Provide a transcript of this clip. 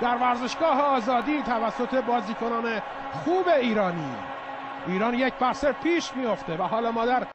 در ورزشگاه آزادی توسط بازیکنان خوب ایرانی. ایران یک بر پیش میفته و حالا ما در